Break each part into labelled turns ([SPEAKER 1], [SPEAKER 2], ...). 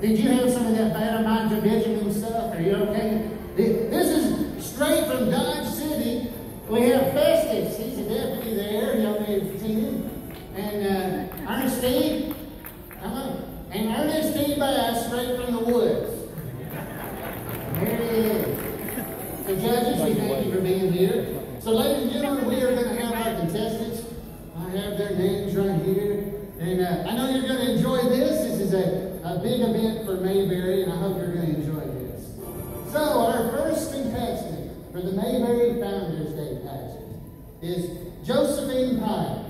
[SPEAKER 1] Did you have some of that Battle Mount Benjamin stuff? Are you okay? This is straight from Dodge City. We have Festus. He's a deputy there. Y'all may have seen him. And uh, Ernestine. Come on. And Ernestine Bass, straight from the woods. There it is. The judges, we thank you for being here. So, ladies and gentlemen, we are going to have our contestants. I have their names right here. And uh, I know you're going to enjoy this. This is a, a big event for Mayberry, and I hope you're going to enjoy this. So, our first contestant for the Mayberry Founders Day pageant is Josephine Pike.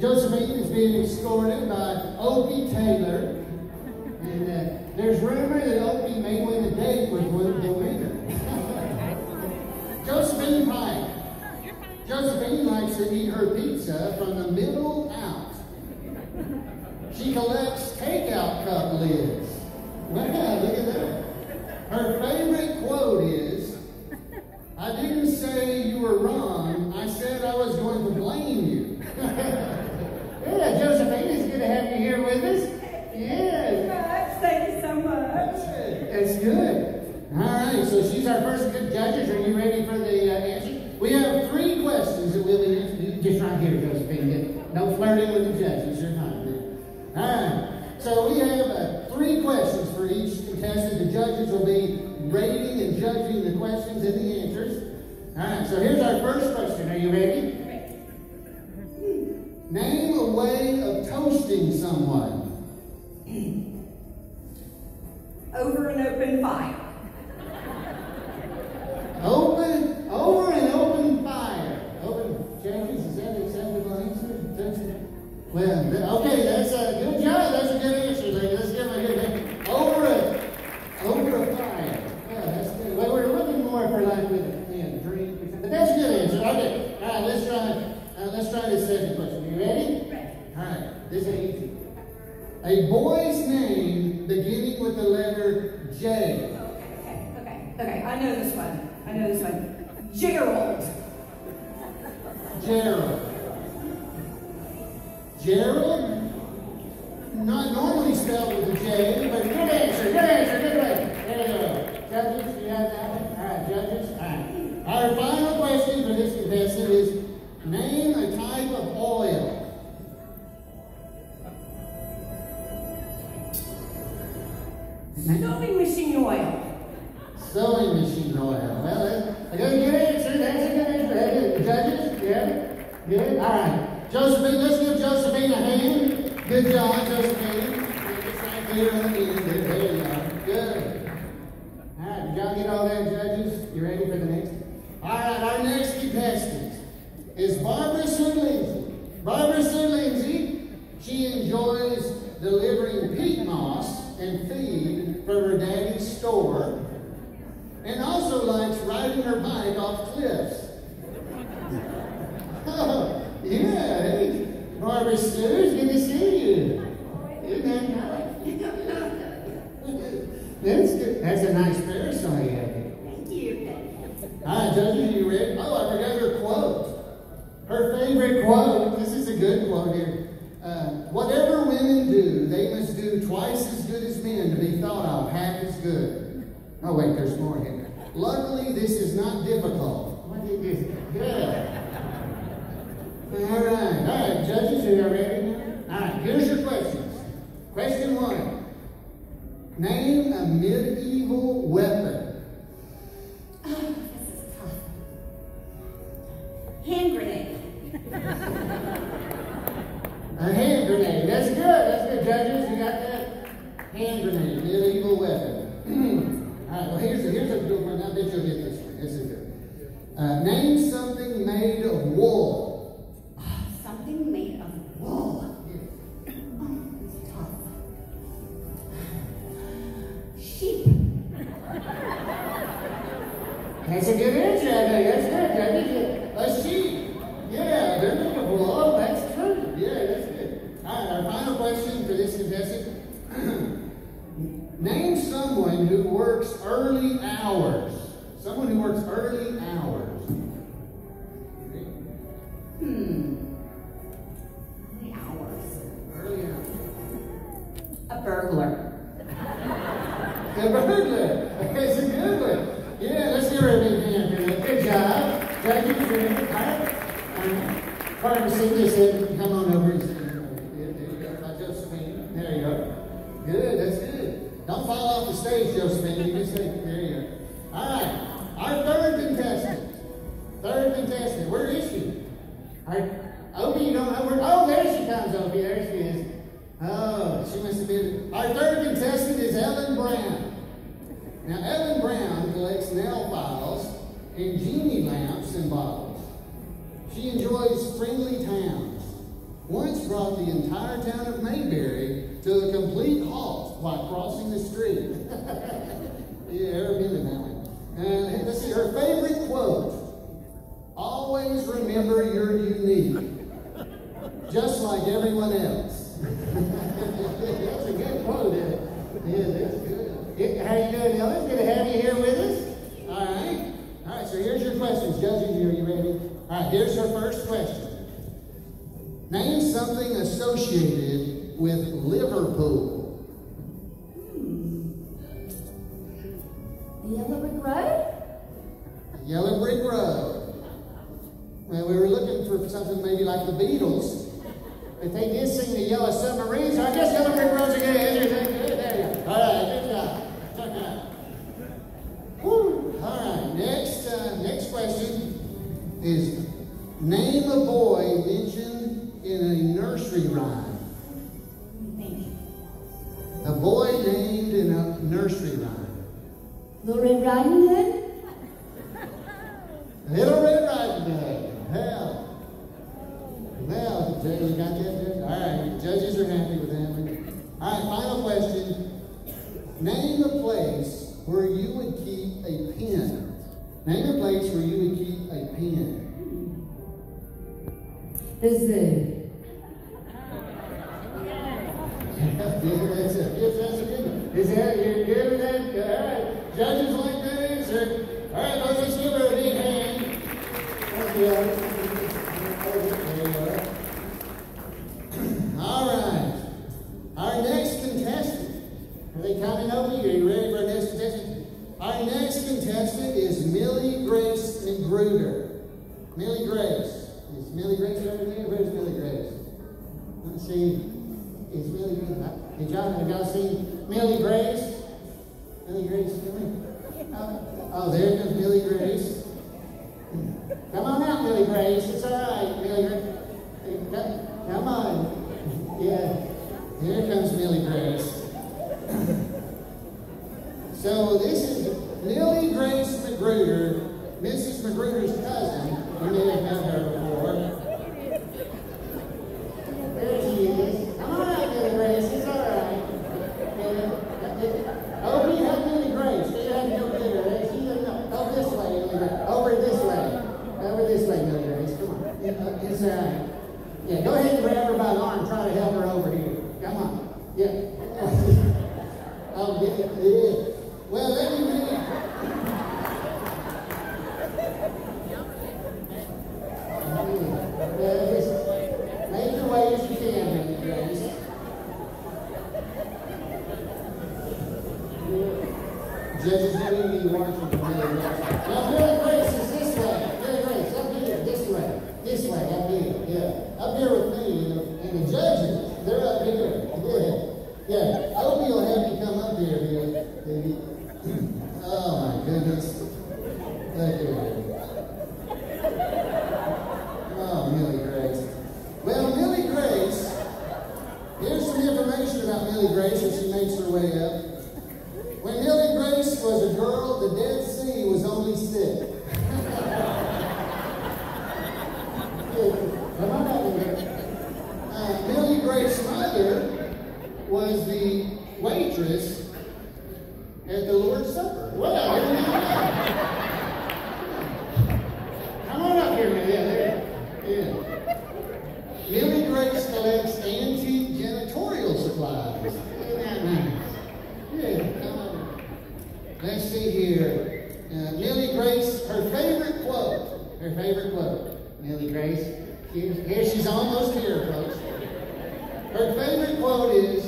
[SPEAKER 1] Josephine is being escorted by Opie Taylor. And uh, there's rumor that Opie may win a date with the winners. Josephine Pike. Josephine likes to eat her pizza from the middle out. She collects takeout cup lids. Wow, look at that. Her favorite quote is, I didn't say you were wrong, I said I was going to blame you. yeah, Josephine, it's good to have you here with us.
[SPEAKER 2] Yeah. Thank you so much.
[SPEAKER 1] That's good. All right, so she's our first good judges. Are you ready for the uh, answer? We have three questions that we'll be answering. Just right here, Josephine. No flirting with the judges. You're fine. All right. So we have uh, three questions for each contestant. The judges will be rating and judging the questions and the answers. All right. So here's our first question. Are you ready?
[SPEAKER 2] Gerald?
[SPEAKER 1] Not normally spelled with a J, but good answer, good answer, good answer. There you go. Judges, you have that one? All right, judges. All right. Our final question for this contestant is name a type of oil.
[SPEAKER 2] Sewing machine oil.
[SPEAKER 1] Sewing machine oil. Well, that's a good answer. That's a good answer. Judges, yeah? Good. All right. Josephine, let's give Josephine a hand. Good job, Josephine. It's right there on the end. There, there you are. Good. All right. Did y'all get all that, judges? You ready for the next? All right. Our next contestant is Barbara Sue Lindsay. Barbara Sue Lindsay, she enjoys delivering peat moss and feed from her daddy's store and also likes riding her bike off cliffs. Oh, yeah, hey, Barbara Sue, it's good to see you. Isn't that nice? That's good. That's a nice parasol you have here.
[SPEAKER 2] Thank you.
[SPEAKER 1] All right, judges, you ready? Oh, I forgot her quote. Her favorite quote. This is a good quote here. Uh, whatever women do, they must do twice as good as men to be thought of half as good. Oh, wait, there's more here. Luckily, this is not difficult. What is this? Good. All right, all right, judges, are you ready? All right, here's your questions. Question one. Name a medieval weapon. Medieval weapon. All right. Well, here's a, here's a good one. I bet you'll get this one. This is good. Uh, name something made of wool. Evan Brown. Now, Evan Brown collects nail files and genie lamps and bottles. She enjoys friendly towns. Once brought the entire town of Mayberry to a complete halt while crossing the street. yeah, ever been that one? And this is her favorite quote. Always remember you're unique, just like everyone else. That's a good quote, yeah, that's good. How how you doing, Ellis? Good to have you here with us. All right. All right, so here's your questions. Judges, are you ready? All right, here's her first question. Name something associated with Liverpool.
[SPEAKER 2] Lori Ryan
[SPEAKER 1] yeah. Here comes Millie Grace. so this is Millie Grace Magruder, Mrs. Magruder's cousin. You may have her. of grace as she makes her way up. Yeah, she's almost here, folks. Her favorite quote is,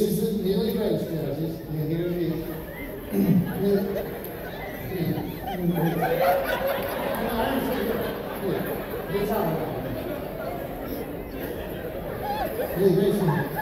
[SPEAKER 1] this is really great. Yeah, here it is. Yes, yes, yes.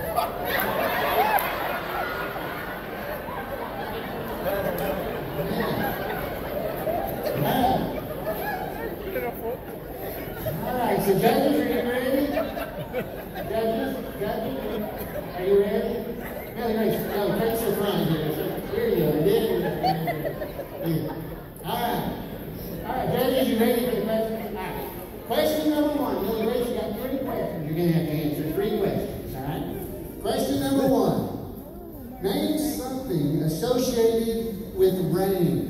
[SPEAKER 1] Question number one, you only raise, you got three questions. You're going to have to answer three questions, all right? Question number one, name something associated with rain.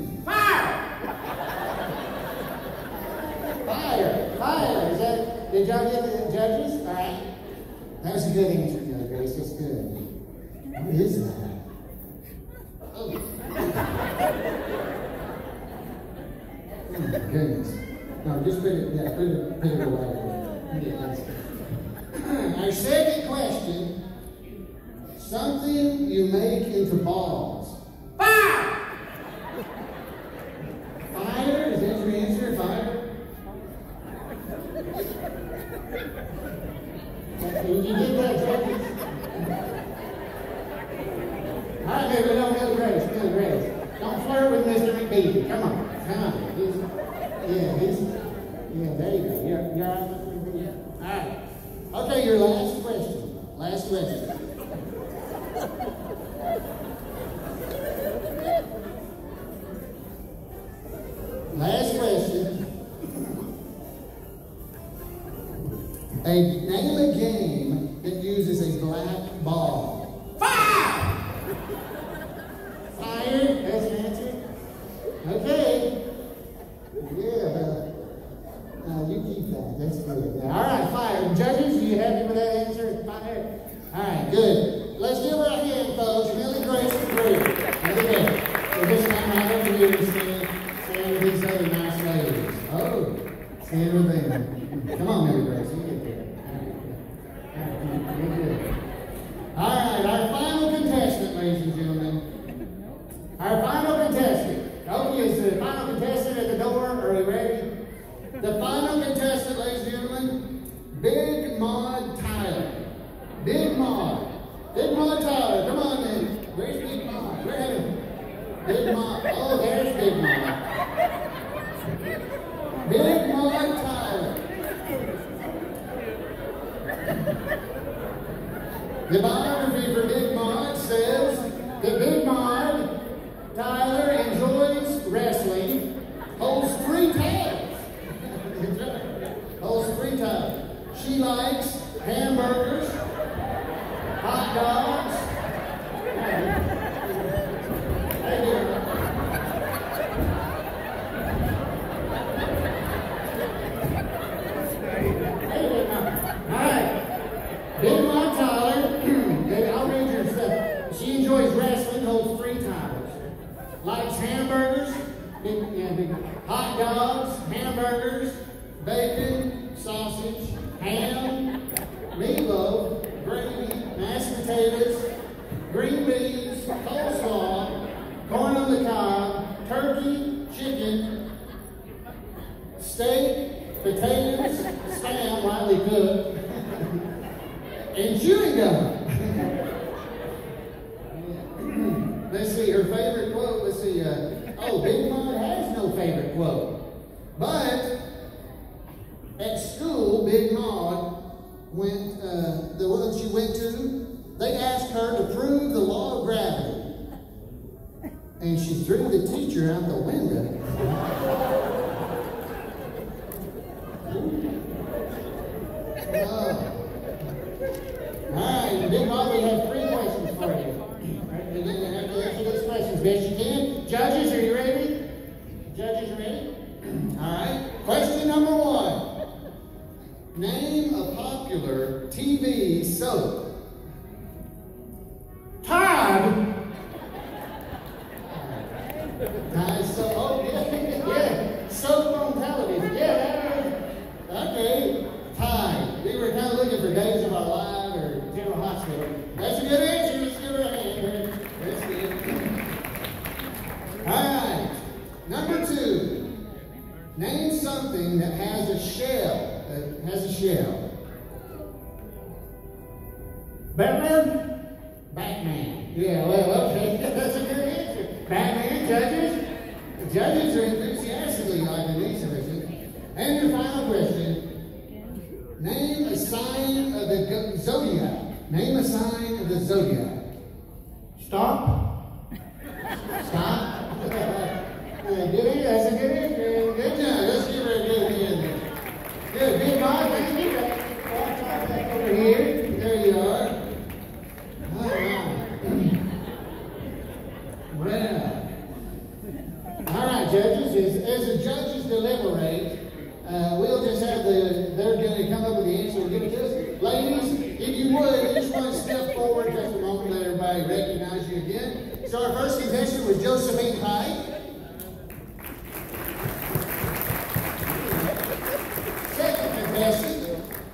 [SPEAKER 1] Our second question something you make into balls. a name again. and she threw the teacher out the window. shell. Batman? Batman. Yeah, well, okay, that's a good answer. Batman, judges? Judges are enthusiastically like an answer, And your final question. Name a sign of the zodiac. Name a sign of the zodiac.
[SPEAKER 3] Stop.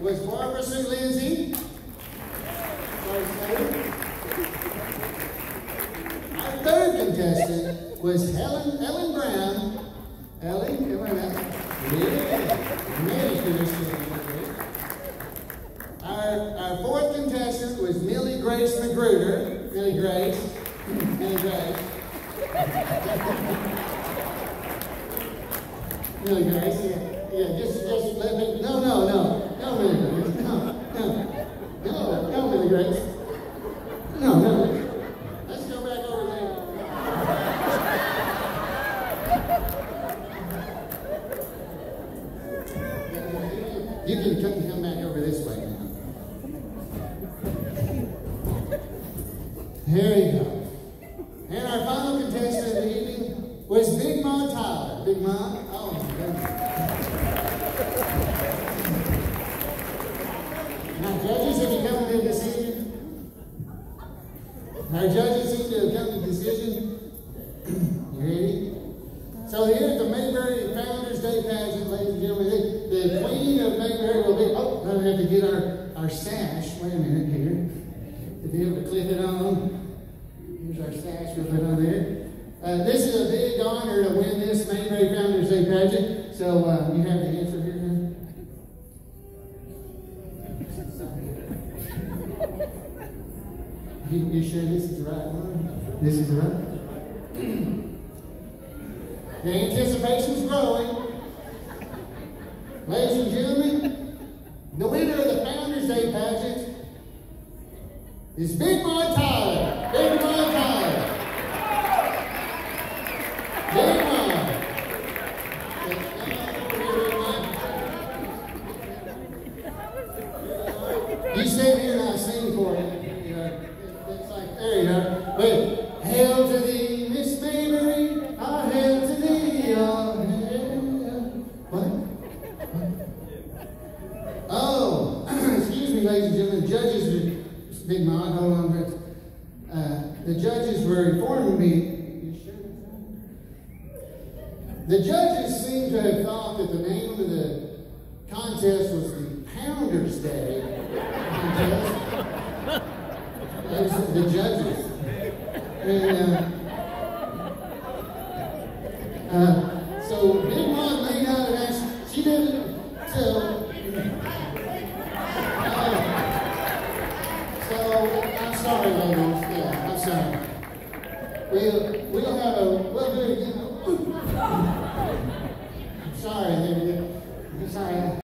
[SPEAKER 1] with Barbara Sue Lindsay. Our third contestant was Helen the great So here's the Mayberry Founders Day pageant, ladies and gentlemen, the, the queen of Mayberry will be, oh, I'm going to have to get our, our sash, wait a minute here, to be able to clip it on. It's big my time. The judges seem to have thought that the name of the contest was the Pounder's Day contest. the judges. And, uh,